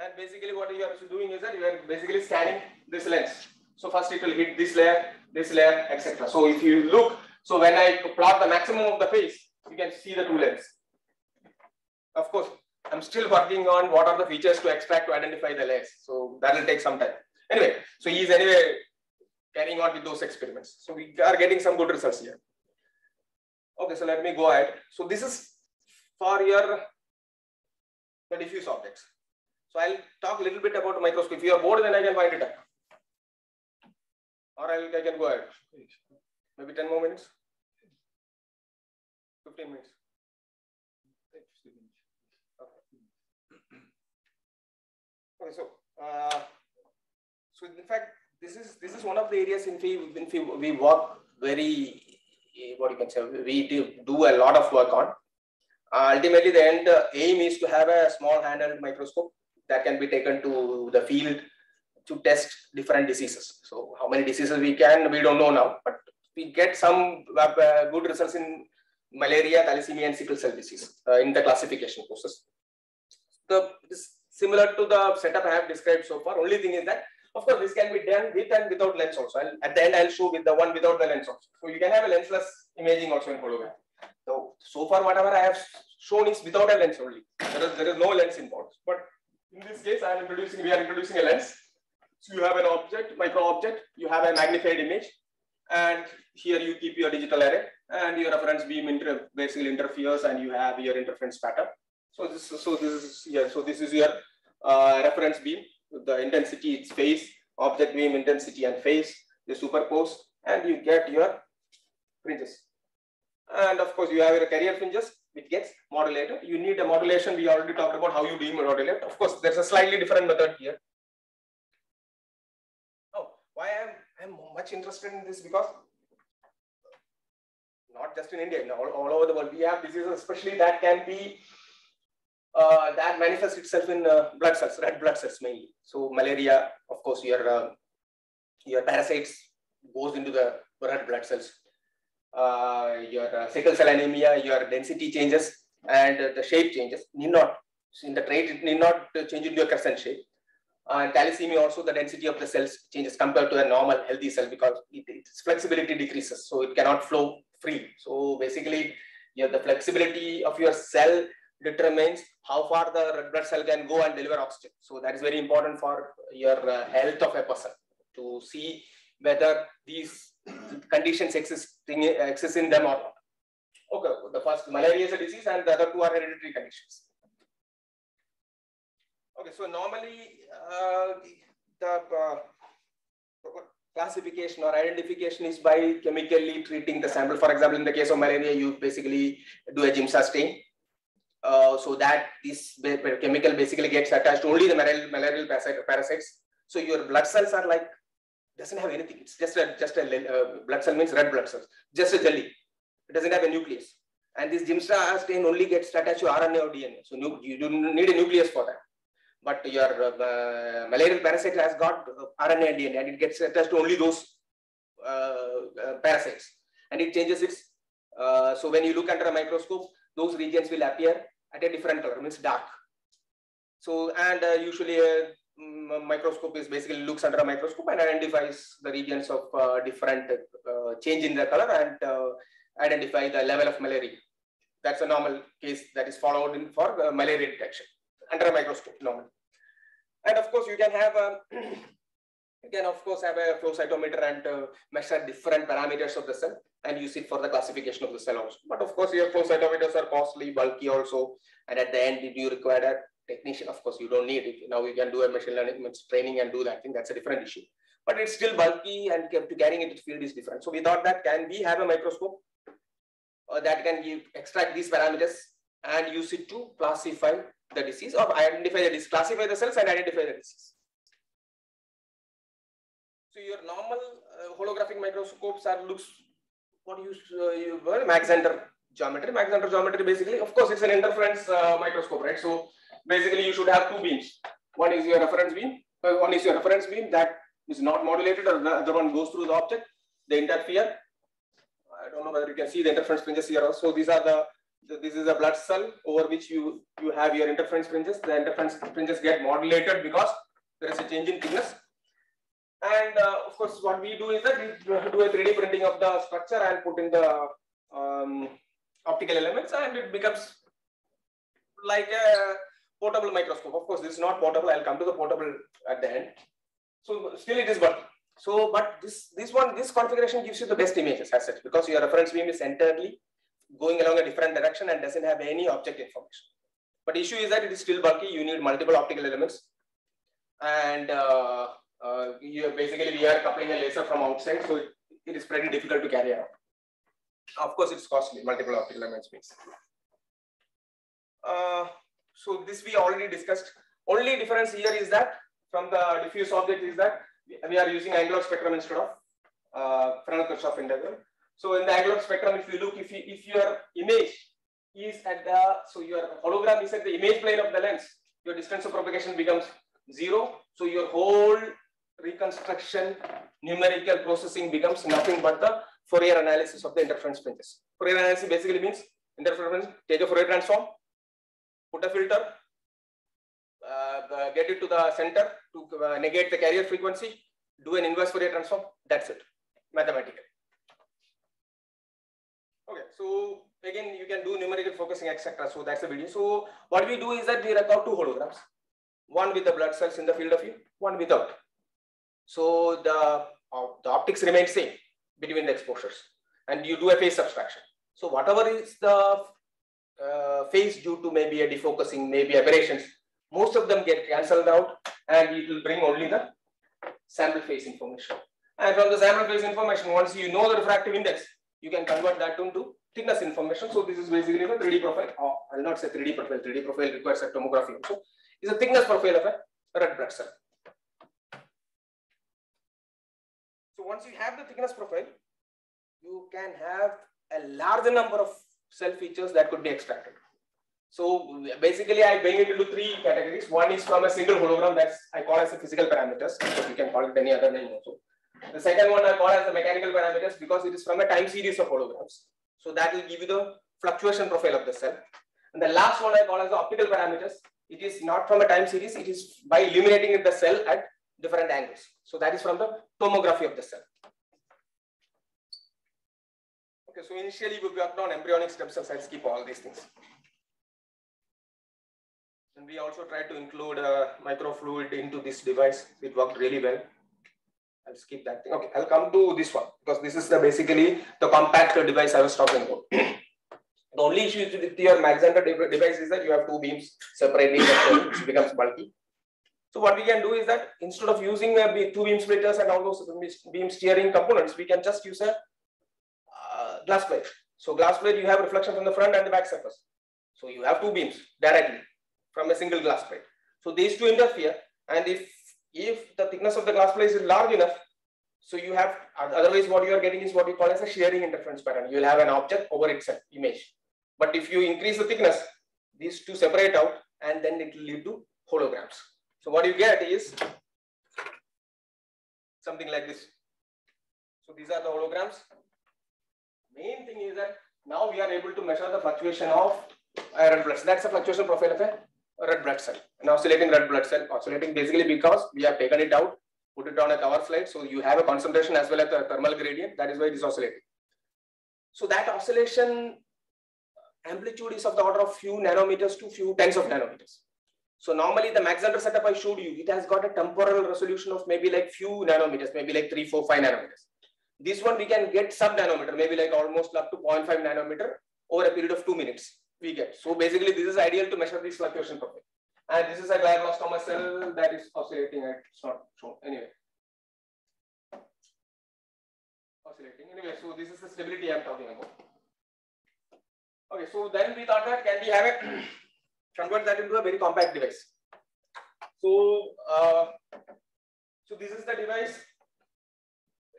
And basically what you are doing is that you are basically scanning this lens. So first it will hit this layer, this layer, etc. So if you look, so when I plot the maximum of the phase, you can see the two lens. Of course, I'm still working on what are the features to extract to identify the layers. So that will take some time. Anyway, so he's anyway carrying on with those experiments. So we are getting some good results here. Okay, so let me go ahead. So this is for your the diffuse objects. So I'll talk a little bit about microscope. If you are bored, then I can wind it up. Or I'll, I can go ahead. Maybe 10 more minutes. 15 minutes. Okay, so uh, so in fact, this is this is one of the areas in which we, we, work very what you can say we do, do a lot of work on. Uh, ultimately, the end uh, aim is to have a small handheld microscope that can be taken to the field to test different diseases. So how many diseases we can, we don't know now, but we get some uh, good results in malaria, thalassemia, and sickle cell disease uh, in the classification process. The, similar to the setup I have described so far, only thing is that, of course, this can be done with and without lens also. I'll, at the end, I'll show with the one without the lens also. So you can have a lensless imaging also in hologram. So, so far, whatever I have shown is without a lens only. There is, there is no lens involved. But in this case, I am introducing, we are introducing a lens. So you have an object, micro object, you have a magnified image, and here you keep your digital array and your reference beam inter basically interferes and you have your interference pattern. So this, so this is here. So this is your uh, reference beam. The intensity, its phase, object beam intensity and phase. They superpose, and you get your fringes. And of course, you have your carrier fringes, which gets modulated. You need a modulation. We already talked about how you demodulate. Of course, there's a slightly different method here. Oh, why I'm I'm much interested in this because not just in India, all, all over the world, we have diseases, especially that can be, uh, that manifests itself in uh, blood cells, red blood cells mainly. So malaria, of course, your, uh, your parasites goes into the red blood cells. Uh, your uh, sickle cell anemia, your density changes and the shape changes, need not, in the trait, it need not change into a crescent shape. Uh, thalassemia also the density of the cells changes compared to a normal healthy cell because it, its flexibility decreases. So it cannot flow free. So basically, the flexibility of your cell determines how far the red blood cell can go and deliver oxygen. So that is very important for your uh, health of a person to see whether these conditions exist, exist in them or not. Okay, the first malaria is a disease and the other two are hereditary conditions. Okay, so normally uh, the uh, classification or identification is by chemically treating the sample. For example, in the case of malaria, you basically do a Giemsa stain. Uh, so that this chemical basically gets attached only the malarial, malarial parasites. So your blood cells are like, doesn't have anything. It's just a, just a uh, blood cell means red blood cells, just a jelly. It doesn't have a nucleus. And this Giemsa stain only gets attached to RNA or DNA. So you don't need a nucleus for that but your uh, malarial parasite has got RNA and DNA and it gets attached to only those uh, uh, parasites and it changes its, uh, so when you look under a microscope, those regions will appear at a different color, means dark. So, and uh, usually microscope is basically looks under a microscope and identifies the regions of uh, different change in the color and identify the level of malaria. That's a normal case that is followed in for malaria detection under a microscope normally. And of course, you can have a, You can of course have a flow cytometer and uh, measure different parameters of the cell and use it for the classification of the cell also. But of course your flow cytometers are costly, bulky also. And at the end, you require technician, of course you don't need it. Now you can do a machine learning training and do that. I think that's a different issue. But it's still bulky and to carrying it the field is different. So we thought that can we have a microscope uh, that can give, extract these parameters and use it to classify the disease or identify the disease, classify the cells and identify the disease. So your normal uh, holographic microscopes are looks what you uh, you well, Mach Zehnder geometry. Mach Zehnder geometry basically, of course, it's an interference uh, microscope, right? So basically, you should have two beams. One is your reference beam. Uh, one is your reference beam that is not modulated, or the other one goes through the object. They interfere. I don't know whether you can see the interference fringes here. Also, So these are the this is a blood cell over which you you have your interference fringes. The interference fringes get modulated because there is a change in thickness and uh, of course, what we do is that we do a 3D printing of the structure and put in the um, optical elements and it becomes like a portable microscope. Of course, this is not portable. I'll come to the portable at the end. So still it is but so but this this one this configuration gives you the best images as such because your reference beam is entirely going along a different direction and doesn't have any object information. But issue is that it is still bulky. You need multiple optical elements and uh, uh, you basically we are coupling a laser from outside, so it, it is pretty difficult to carry out. Of course, it's costly, multiple optical elements means. Uh, so this we already discussed. Only difference here is that from the diffuse object is that we are using angular spectrum instead of uh, Fresnel-Kirchhoff integral. So in the angular spectrum, if you look, if you, if your image is at the, so your hologram is at the image plane of the lens, your distance of propagation becomes zero. So your whole reconstruction, numerical processing becomes nothing but the Fourier analysis of the interference fringes. Fourier analysis basically means interference, take a Fourier transform, put a filter, uh, get it to the center to uh, negate the carrier frequency, do an inverse Fourier transform, that's it, mathematical. Okay, so again, you can do numerical focusing, etc. So that's the video. So what we do is that we record two holograms, one with the blood cells in the field of view, one without. So the, uh, the optics remain same between the exposures and you do a phase subtraction. So whatever is the uh, phase due to maybe a defocusing, maybe aberrations, most of them get cancelled out and it will bring only the sample phase information. And from the sample phase information, once you know the refractive index, you can convert that into thickness information. So this is basically a 3D profile. Oh, I'll not say 3D profile. 3D profile requires a tomography. So it's a thickness profile of a red blood cell. So once you have the thickness profile, you can have a large number of cell features that could be extracted. So basically, I bring it into three categories. One is from a single hologram that's I call as the physical parameters. You can call it any other name also. The second one I call as the mechanical parameters because it is from a time series of holograms. So that will give you the fluctuation profile of the cell. And the last one I call as the optical parameters. It is not from a time series. It is by illuminating the cell at different angles. So that is from the tomography of the cell. Okay, so initially we worked on embryonic stem cells. I'll skip all these things. And we also tried to include a microfluid into this device. It worked really well. I'll skip that thing. Okay, I'll come to this one because this is the basically the compact device I was talking about. the only issue with your Mach Zehnder device is that you have two beams separately, which becomes bulky. So what we can do is that instead of using a two beam splitters and all those beam steering components, we can just use a uh, glass plate. So glass plate, you have reflection from the front and the back surface. So you have two beams directly from a single glass plate. So these two interfere. And if, if the thickness of the glass plate is large enough, so you have, otherwise what you are getting is what we call as a shearing interference pattern. You will have an object over itself, image. But if you increase the thickness, these two separate out and then it will lead to holograms. So what you get is something like this. So these are the holograms. Main thing is that now we are able to measure the fluctuation of red blood cell. That's the fluctuation profile of a red blood cell. An oscillating red blood cell. Oscillating basically because we have taken it out, put it on a cover slide. So you have a concentration as well as a thermal gradient. That is why it is oscillating. So that oscillation amplitude is of the order of few nanometers to few tens of nanometers. So normally the Zehnder setup I showed you, it has got a temporal resolution of maybe like few nanometers, maybe like three, four, five nanometers. This one we can get sub nanometer, maybe like almost up to 0.5 nanometer over a period of two minutes we get. So basically this is ideal to measure this fluctuation profile. And this is a glioblastoma cell that is oscillating. It's not shown anyway. Oscillating anyway. So this is the stability I'm talking about. Okay, so then we thought that can we have it convert that into a very compact device. So uh, so this is the device.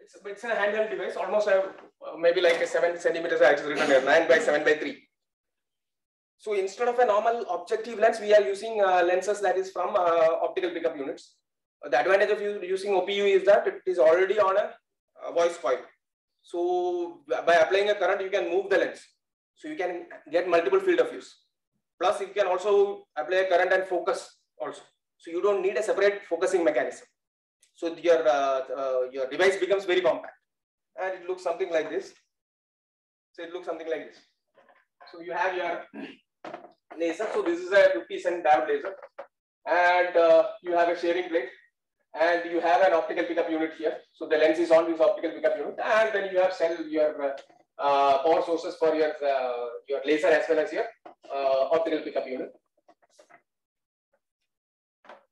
It's it's a handheld device, almost a, maybe like a seven centimeters. I Actually written here, nine by seven by three. So instead of a normal objective lens, we are using uh, lenses that is from uh, optical pickup units. The advantage of you using OPU is that it is already on a, a, voice coil. So by applying a current, you can move the lens. So you can get multiple field of use. Plus, you can also apply a current and focus also. So you don't need a separate focusing mechanism. So your uh, uh, your device becomes very compact, and it looks something like this. So it looks something like this. So you have your laser. So this is a 50 cent diode laser. And uh, you have a shearing plate and you have an optical pickup unit here. So the lens is on this optical pickup unit and then you have cell your uh, uh, power sources for your, uh, your laser as well as your optical pickup unit.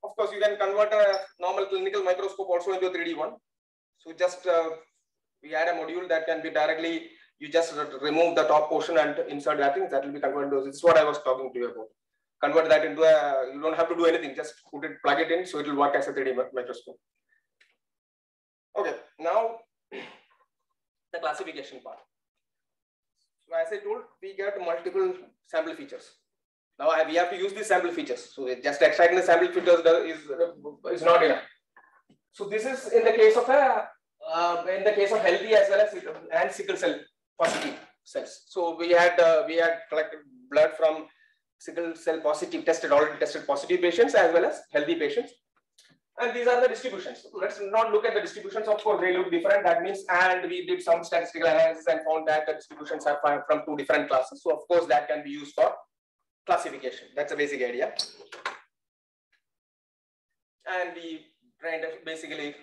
Of course, you can convert a normal clinical microscope also into a 3D one. So just uh, we add a module that can be directly you just remove the top portion and insert that thing that will be converted to this is what i was talking to you about. Convert that into a you don't have to do anything just put it plug it in so it will work as a 3d microscope. Okay now the classification part. So as i told we get multiple sample features now we have to use these sample features so just extracting the sample features is is not enough so this is in the case of a uh, in the case of healthy as well as and sickle cell positive cells. So we had uh, we had collected blood from sickle cell positive tested already tested positive patients as well as healthy patients. And these are the distributions. Let's not look at the distributions. Of course, they look different. That means, and we did some statistical analysis and found that the distributions are from two different classes. So, of course, that can be used for classification. That's a basic idea. And we trained basically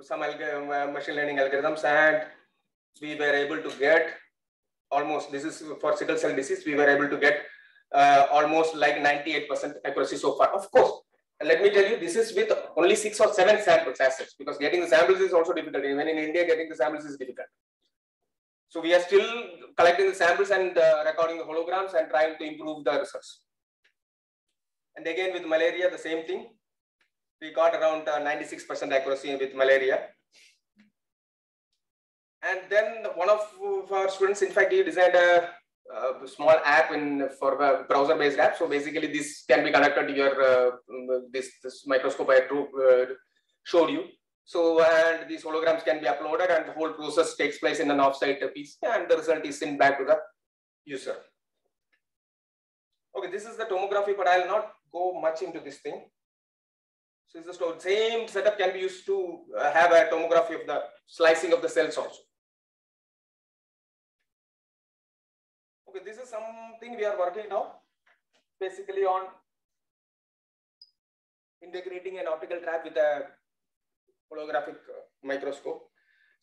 some machine learning algorithms and we were able to get almost, this is for sickle cell disease, we were able to get uh, almost like 98% accuracy so far. Of course, let me tell you, this is with only six or seven samples assets because getting the samples is also difficult. Even in India, getting the samples is difficult. So we are still collecting the samples and uh, recording the holograms and trying to improve the results. And again, with malaria, the same thing. We got around 96% uh, accuracy with malaria. And then one of our students, in fact, he designed a, a small app in for a browser-based app. So basically, this can be connected to your uh, this this microscope I uh, showed you. So and these holograms can be uploaded, and the whole process takes place in an offsite piece, and the result is sent back to the user. Okay, this is the tomography, but I'll not go much into this thing. So it's the same setup can be used to uh, have a tomography of the slicing of the cells also. Okay, this is something we are working now, basically on integrating an optical trap with a holographic uh, microscope.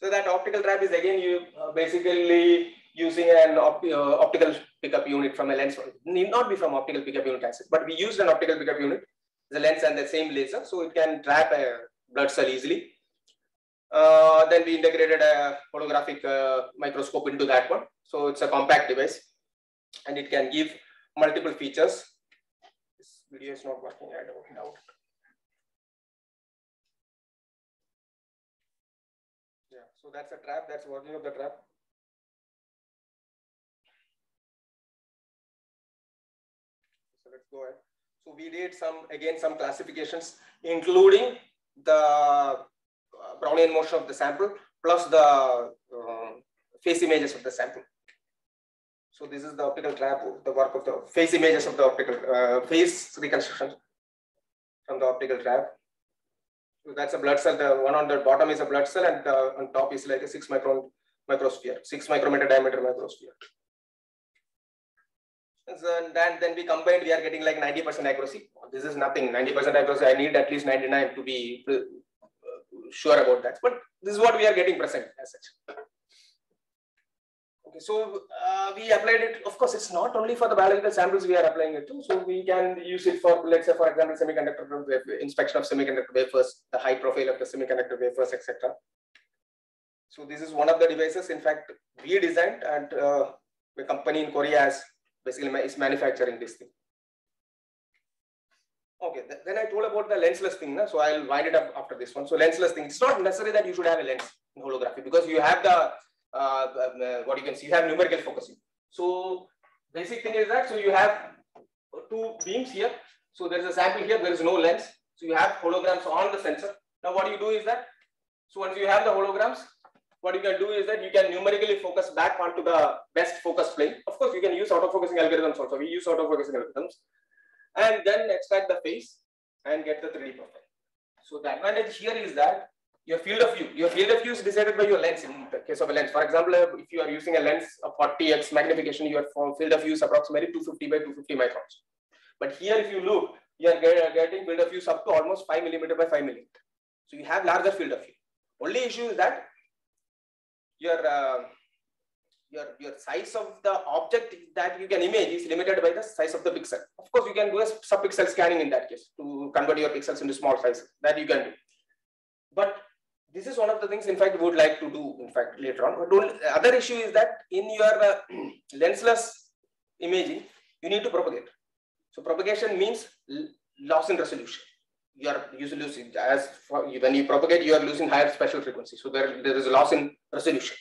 So that optical trap is again you uh, basically using an op uh, optical pickup unit from a lens. Need not be from optical pickup unit asset, but we used an optical pickup unit, the lens and the same laser, so it can trap a blood cell easily. Uh, then we integrated a holographic uh, microscope into that one. So it's a compact device and it can give multiple features. This video is not working, I don't know. So that's a trap, that's working of the trap. So let's go ahead. So we did some, again, some classifications, including the uh, Brownian motion of the sample, plus the uh, phase images of the sample. So this is the optical trap, the work of the phase images of the optical uh, phase reconstruction from the optical trap. That's a blood cell. The one on the bottom is a blood cell, and uh, on top is like a six micron microsphere, six micrometer diameter microsphere. and then, then we combined, we are getting like 90% accuracy. This is nothing, 90% accuracy. I need at least 99 to be uh, sure about that. But this is what we are getting present as such. Okay, so uh, we applied it. Of course, it's not only for the biological samples we are applying it to. So we can use it for, let's say, for example, semiconductor inspection of semiconductor wafers, the high profile of the semiconductor wafers, etc. So this is one of the devices. In fact, we designed and uh, the company in Korea has basically is manufacturing this thing. Okay, then I told about the lensless thing, na? so I'll wind it up after this one. So lensless thing, it's not necessary that you should have a lens in holography because you have the, uh, what you can see, you have numerical focusing. So basic thing is that, so you have two beams here. So there is a sample here, there is no lens. So you have holograms on the sensor. Now what you do is that, so once you have the holograms, what you can do is that you can numerically focus back onto the best focus plane. Of course, you can use autofocusing algorithms also. We use autofocusing algorithms and then extract the phase and get the 3D profile. So the advantage here is that your field of view, your field of view is decided by your lens in the case of a lens. For example, if you are using a lens of 40x magnification, your field of view is approximately 250 by 250 microns. But here, if you look, you are getting field of view up to almost 5 millimeter by 5 millimeter. So you have larger field of view. Only issue is that your uh, your your size of the object that you can image is limited by the size of the pixel. Of course, you can do a sub-pixel scanning in that case to convert your pixels into small sizes. That you can do. But this is one of the things, in fact, we would like to do, in fact, later on. But other issue is that in your uh, lensless imaging, you need to propagate. So propagation means loss in resolution. You are usually losing as for, when you propagate, you are losing higher spatial frequency. So there, there is a loss in resolution.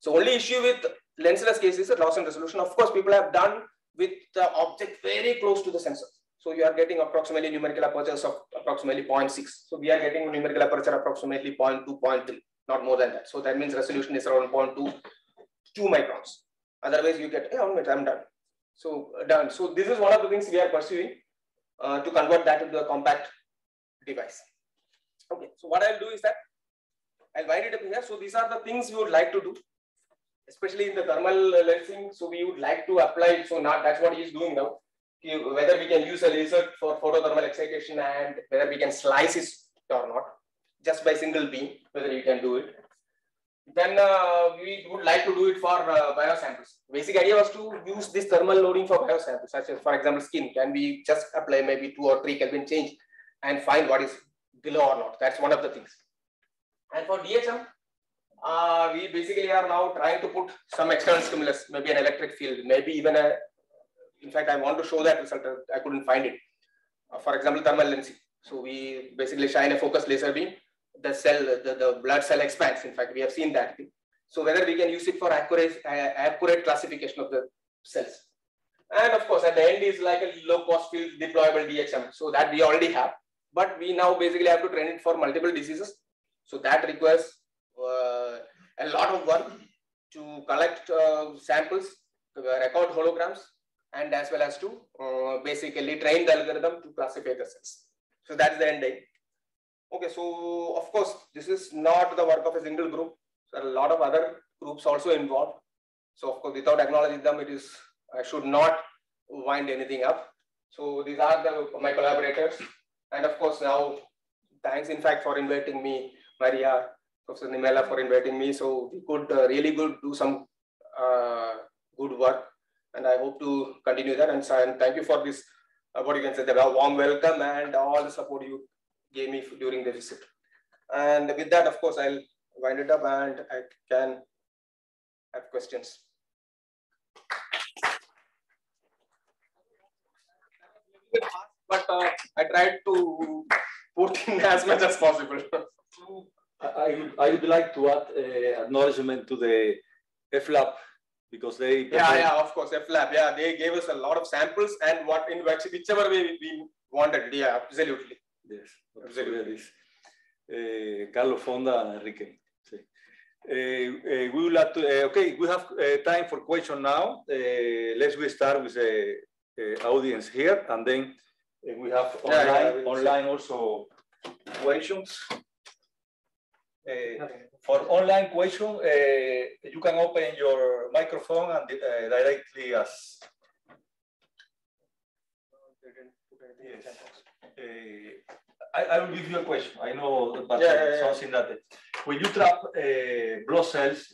So only issue with lensless case is a loss in resolution. Of course, people have done with the object very close to the sensor. So you are getting approximately numerical apertures of approximately 0.6. So we are getting numerical aperture approximately 0.2, 0.3, not more than that. So that means resolution is around 0.2, 2 microns. Otherwise you get, yeah, I'm done. So done. So this is one of the things we are pursuing uh, to convert that into a compact device. Okay, so what I'll do is that I'll wind it up here. So these are the things we would like to do especially in the thermal lensing. So we would like to apply, so not that's what he's doing now. Whether we can use a laser for photothermal excitation and whether we can slice it or not, just by single beam, whether you can do it. Then uh, we would like to do it for uh, biosamples. Basic idea was to use this thermal loading for biosamples, such as, for example, skin. Can we just apply maybe two or three Kelvin change and find what is below or not? That's one of the things. And for DHM, uh, we basically are now trying to put some external stimulus, maybe an electric field, maybe even a, in fact, I want to show that result, I couldn't find it. Uh, for example, thermal lensing. So we basically shine a focused laser beam, the cell, the, the blood cell expands. In fact, we have seen that. So whether we can use it for accurate, uh, accurate classification of the cells. And of course, at the end is like a low cost field deployable DHM. So that we already have, but we now basically have to train it for multiple diseases. So that requires uh, a lot of work to collect uh, samples, record holograms, and as well as to uh, basically train the algorithm to classify the cells. So that's the end Okay, so of course, this is not the work of a single group. There are a lot of other groups also involved. So of course, without acknowledging them, it is I should not wind anything up. So these are the my collaborators, and of course now, thanks in fact for inviting me, Maria, Professor Nimela for inviting me. So we could uh, really good do some uh, good work, and I hope to continue that. And, and thank you for this, uh, what you can say, the warm welcome and all the support you gave me during the visit. And with that, of course, I'll wind it up and I can have questions. But uh, I tried to put in as much as possible. I would, I would like to add uh, acknowledgement to the FLAB because they yeah yeah of course FLAB yeah they gave us a lot of samples and what in whichever way we wanted yeah absolutely. Yes absolutely. uh, Carlos Fonda and Enrique sí. uh, we would like to uh, okay we have uh, time for question now. Uh, let's we start with the audience here and then we have online, yeah, yeah, online also questions. Uh, for online question, eh, you can open your microphone and eh, directly ask. Yes. Eh, I, I, will give you a question. I know, but yeah, yeah, something yeah. that when you trap blood cells,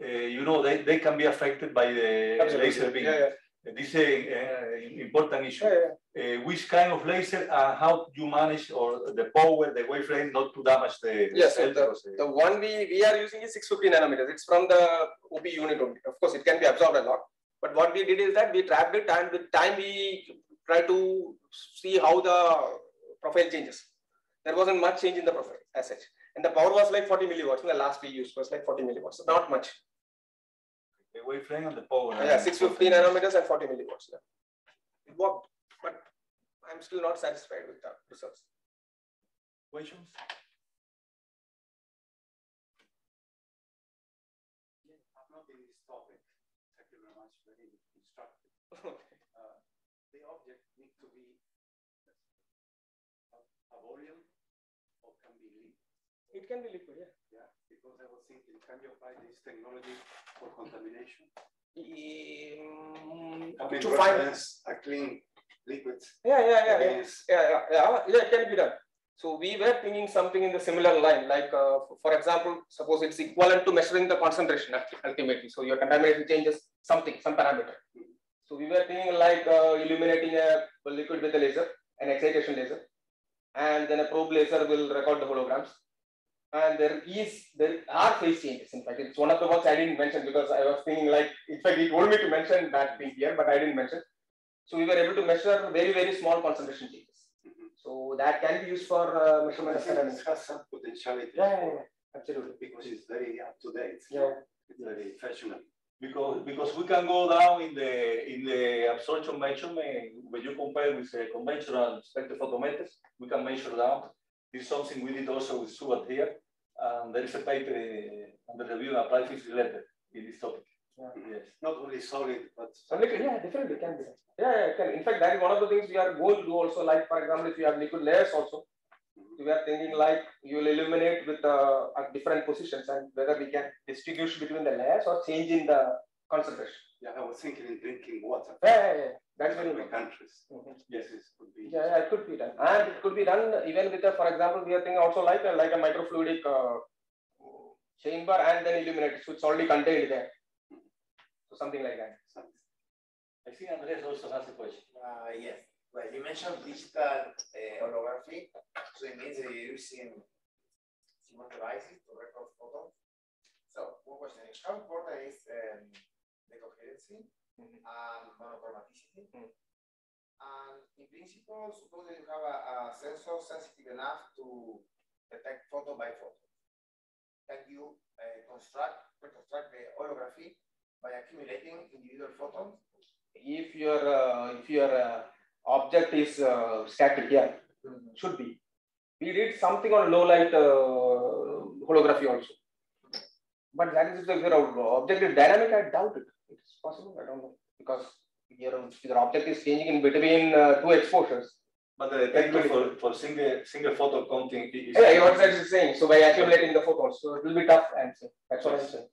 you know they, they can be affected by the Absolutely. laser beam. This is an important issue. Yeah. Uh, which kind of laser and how you manage or the power, the wavelength, not to damage the, Yes, cell the, uh, the one we, we are using is 650 nanometers. It's from the OP unit only. Of course, it can be absorbed a lot. But what we did is that we trapped it and with time we try to see how the profile changes. There wasn't much change in the profile as such. And the power was like 40 milliwatts. In the last we used was like 40 milliwatts. so Not much. The wavelength and the power. Yeah, 650 nanometers and 40 milliwatts. Yeah. It worked, but I'm still not satisfied with the results. Questions? this topic. Thank you very much. Very instructive. Uh, the object needs to be a, a or can be liquid. It can be liquid, yeah. Yeah, because I was thinking, can you apply this technology for contamination? Um, I mean, to find a clean liquid. Yeah yeah yeah yeah. yeah yeah yeah. Yeah it can be done so we were thinking something in the similar line like uh, for example suppose it's equivalent to measuring the concentration ultimately. So your contamination changes something some parameter. So we were thinking like uh, illuminating a liquid with a laser an excitation laser and then a probe laser will record the holograms and there is there are phase changes in fact it's one of the ones i didn't mention because i was thinking like in fact he told me to mention that thing here but i didn't mention so we were able to measure very, very small concentration changes. So that can be used for uh, measurement I of think this has some potentiality. Yeah, yeah, yeah, absolutely. Because it's very up to date. Yeah. It's very fashionable. Because because we can go down in the in the absorption measurement when you compare with the conventional spectrophotometers, we can measure down. This is something we did also with Subat here, and there is a paper uh, under review applied physics letter in this topic. Yeah. Yes. Not only solid, but So liquid, yeah, definitely can be. Yeah, yeah, can. In fact, that is one of the things we are going to do also. Like for example, if you have liquid layers also, we are thinking like you will illuminate with uh, at different positions and whether we can distinguish between the layers or change in the concentration. yeah, I was thinking in drinking water. Yeah, yeah, yeah. That's very Different important. countries. Mhm. Yes, it could be. Yeah, yeah, it could be done, and it could be done even with a, for example, we are thinking also like a, like a microfluidic uh, chamber and then illuminate, so it's already contained there. So something like that. I think Andres also has a question. Uh, yes, well, you mentioned digital uh, holography, so it means that you're using CMOS devices to record photos. So, one question is how important is um, the coherency. And monochromaticity? Mhm. And in principle, suppose you have a, a sensor sensitive enough to detect photo by photo. Can you uh, construct, reconstruct the holography by accumulating individual photons If your uh, if your uh, object is uh, static, yeah, should be. We did something on low light uh, holography also, but that is if your object is dynamic. I doubt it. Possible. I don't know because your your object is changing in between uh, two exposures. But the detector for, for single single photo counting is Yeah, what that is saying. So by accumulating the photons, so it will be tough answer. That's what I'm saying.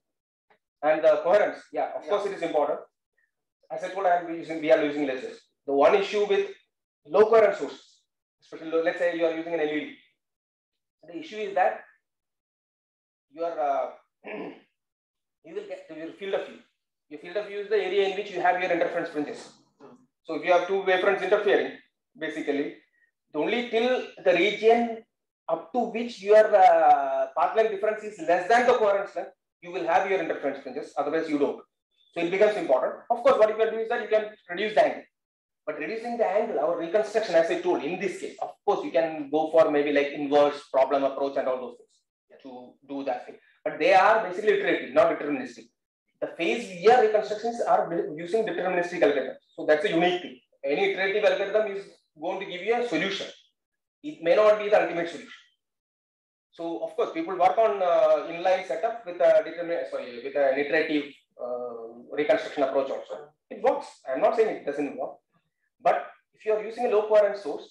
And the coherence, yeah, of course it is important. As I told, I am using we are using lasers. The one issue with low coherent sources, especially low- let's say you are using an LED. The issue is that you are uh, you will get your field of view. Your field of view is the area in which you have your interference fringes. So if you have two wavefronts interfering, basically, only till the region up to which your uh, path length difference is less than the coherence length, you will have your interference fringes, otherwise you don't. So it becomes important. Of course, what you can do is that you can reduce the angle. But reducing the angle, our reconstruction, as I told, in this case, of course, you can go for maybe like inverse problem approach and all those things to do that thing. But they are basically iterative, not deterministic. The phase year reconstructions are using deterministic algorithms. So that's a unique thing. Any iterative algorithm is going to give you a solution. It may not be the ultimate solution. So of course, people work on uh, inline setup with a determin sorry with an iterative uh, reconstruction approach also. It works. I'm not saying it doesn't work, but if you are using a low coherent source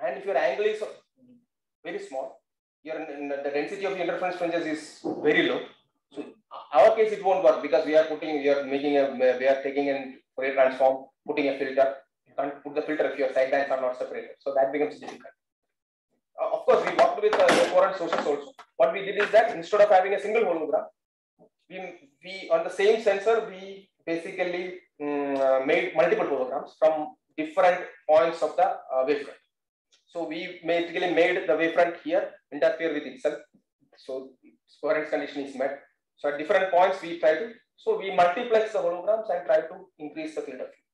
and if your angle is very small, your the density of the interference fringes is very low. Our case it won't work because we are putting we are making a we are taking in Fourier transform, putting a filter. You can't put the filter if your side lines are not separated. So that becomes difficult. Uh, of course, we worked with uh, current sources also. What we did is that instead of having a single hologram, we, we on the same sensor, we basically um, made multiple holograms from different points of the uh, wavefront. So we basically made the wavefront here interfere with itself. So coherence condition is met. So at different points we try to, so we multiplex the holograms and try to increase the field of view.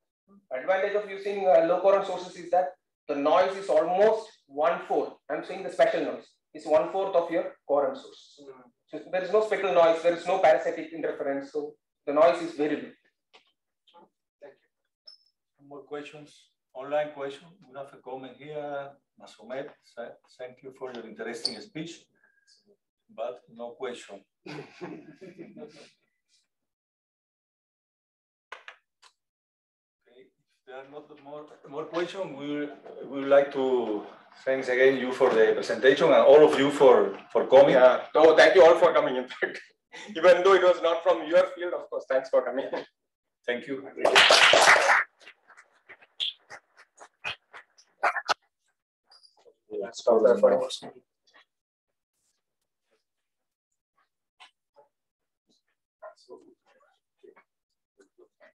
Advantage of using uh, low coherent sources is that the noise is almost one fourth. I'm saying the spatial noise is one fourth of your coherent source. Mm. So there is no spectral noise, there is no parasitic interference. So the noise is very low. Thank you. More questions? Online question. We have a comment here. Masomet, thank you for your interesting speech, but no question. Okay, if there are not more, more questions, we, we would like to thanks again you for the presentation and all of you for, for coming. Yeah, no, thank you all for coming. In fact, even though it was not from your field, of course, thanks for coming. Thank you. Stop there for